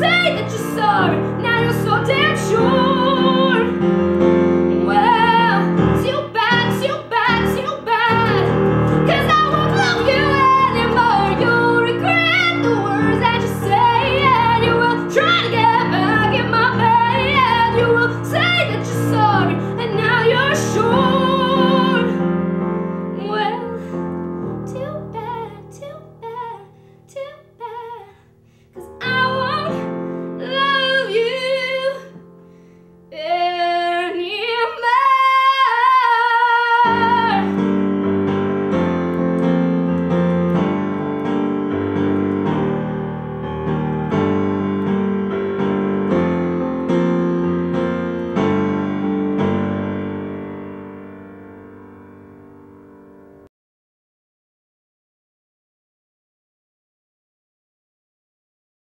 say that you're sorry. Now you're so damn sure.